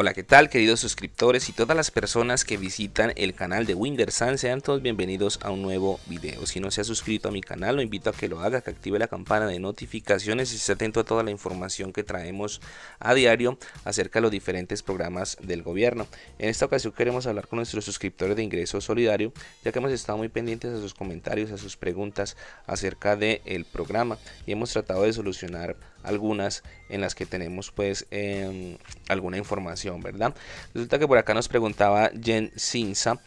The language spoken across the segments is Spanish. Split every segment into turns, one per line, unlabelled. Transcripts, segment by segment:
Hola, ¿qué tal queridos suscriptores y todas las personas que visitan el canal de Windersan? Sean todos bienvenidos a un nuevo video. Si no se ha suscrito a mi canal, lo invito a que lo haga, que active la campana de notificaciones y esté atento a toda la información que traemos a diario acerca de los diferentes programas del gobierno. En esta ocasión queremos hablar con nuestros suscriptores de Ingreso Solidario, ya que hemos estado muy pendientes a sus comentarios, a sus preguntas acerca del programa y hemos tratado de solucionar algunas en las que tenemos pues em, alguna información, Resulta que por acá nos preguntaba Jen Sinza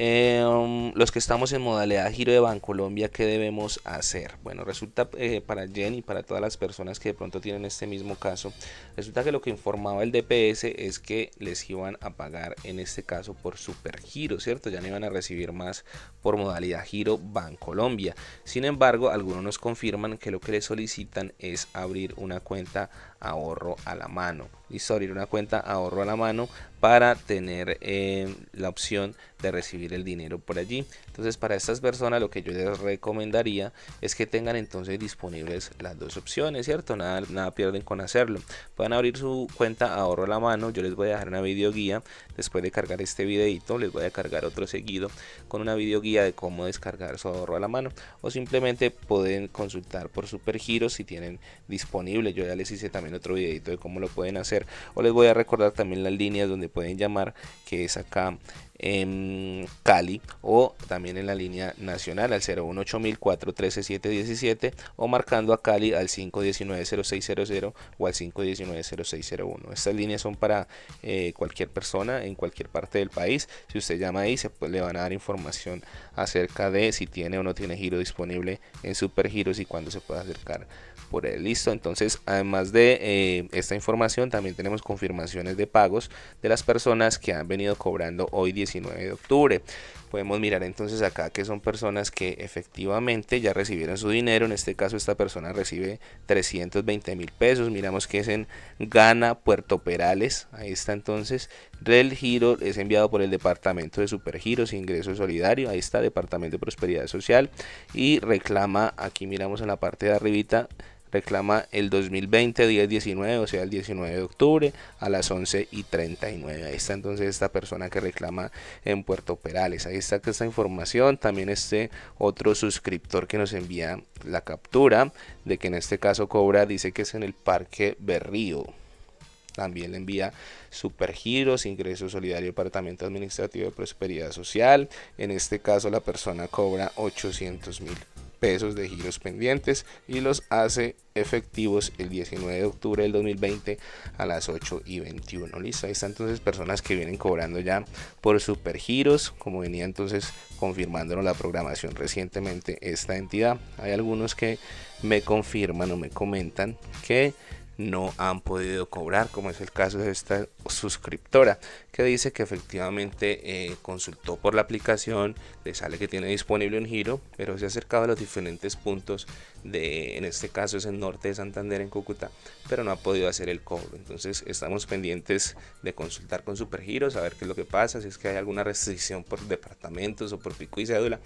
Em, los que estamos en modalidad giro de Bancolombia, ¿qué debemos hacer? Bueno, resulta eh, para Jen y para todas las personas que de pronto tienen este mismo caso, resulta que lo que informaba el DPS es que les iban a pagar en este caso por supergiro, ¿cierto? Ya no iban a recibir más por modalidad giro Bancolombia. Sin embargo, algunos nos confirman que lo que les solicitan es abrir una cuenta ahorro a la mano. Listo, abrir una cuenta ahorro a la mano para tener eh, la opción de recibir el dinero por allí. Entonces para estas personas lo que yo les recomendaría es que tengan entonces disponibles las dos opciones, ¿cierto? Nada, nada pierden con hacerlo. Pueden abrir su cuenta ahorro a la mano. Yo les voy a dejar una video guía después de cargar este videito. Les voy a cargar otro seguido con una video guía de cómo descargar su ahorro a la mano. O simplemente pueden consultar por Supergiro si tienen disponible. Yo ya les hice también otro videito de cómo lo pueden hacer. O les voy a recordar también las líneas donde pueden llamar que es acá en Cali o también en la línea nacional al 018004 o marcando a Cali al 519-0600 o al 519-0601. Estas líneas son para eh, cualquier persona en cualquier parte del país. Si usted llama ahí, se le van a dar información acerca de si tiene o no tiene giro disponible en Supergiros y cuándo se puede acercar por él. Listo, entonces además de eh, esta información también tenemos confirmaciones de pagos de las personas que han venido cobrando hoy 19 de octubre. Podemos mirar entonces acá que son personas que efectivamente ya recibieron su dinero. En este caso esta persona recibe 320 mil pesos. Miramos que es en Gana, Puerto Perales. Ahí está entonces. El giro es enviado por el Departamento de Supergiros Ingreso Solidario. Ahí está, Departamento de Prosperidad Social. Y reclama, aquí miramos en la parte de arribita, reclama el 2020 10-19, o sea el 19 de octubre a las 11 y 39. Ahí está entonces esta persona que reclama en Puerto Perales. Ahí está esta información. También este otro suscriptor que nos envía la captura de que en este caso cobra, dice que es en el Parque Berrío. También le envía Supergiros, Ingreso Solidario, Departamento Administrativo de Prosperidad Social. En este caso la persona cobra 800 mil pesos de giros pendientes y los hace efectivos el 19 de octubre del 2020 a las 8 y 21 listo ahí están entonces personas que vienen cobrando ya por supergiros como venía entonces confirmándonos la programación recientemente esta entidad. Hay algunos que me confirman o me comentan que no han podido cobrar, como es el caso de esta suscriptora, que dice que efectivamente eh, consultó por la aplicación, le sale que tiene disponible un giro, pero se ha acercado a los diferentes puntos de, en este caso es el norte de Santander, en Cúcuta, pero no ha podido hacer el cobro. Entonces estamos pendientes de consultar con Supergiros, a ver qué es lo que pasa, si es que hay alguna restricción por departamentos o por pico y cédula,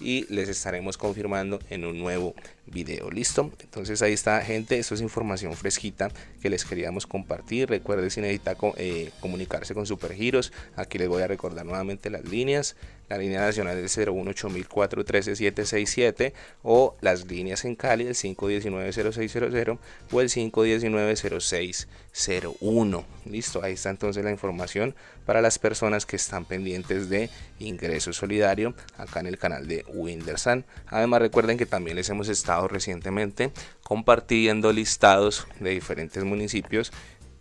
y les estaremos confirmando en un nuevo video. ¿Listo? Entonces ahí está, gente, esto es información fresquita que les queríamos compartir. Recuerde si necesita eh, comunicarse con Supergiros. Aquí les voy a recordar nuevamente las líneas. La línea nacional es 018004 13767 o las líneas en Cali el 519-0600 o el 519-0601. Listo, ahí está entonces la información para las personas que están pendientes de ingreso solidario acá en el canal de Windersan. Además recuerden que también les hemos estado recientemente compartiendo listados de diferentes municipios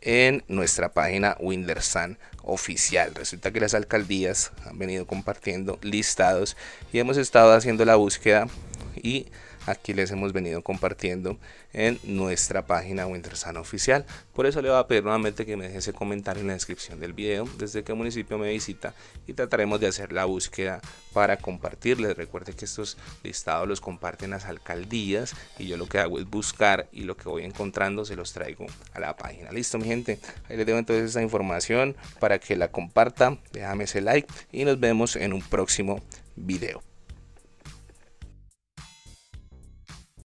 en nuestra página Windersan oficial. Resulta que las alcaldías han venido compartiendo listados y hemos estado haciendo la búsqueda y aquí les hemos venido compartiendo en nuestra página Wintersano oficial. Por eso le voy a pedir nuevamente que me deje ese comentario en la descripción del video, desde qué municipio me visita y trataremos de hacer la búsqueda para compartirles. Recuerde que estos listados los comparten las alcaldías y yo lo que hago es buscar y lo que voy encontrando se los traigo a la página. Listo mi gente, ahí les dejo entonces esa información para que la compartan, déjame ese like y nos vemos en un próximo video.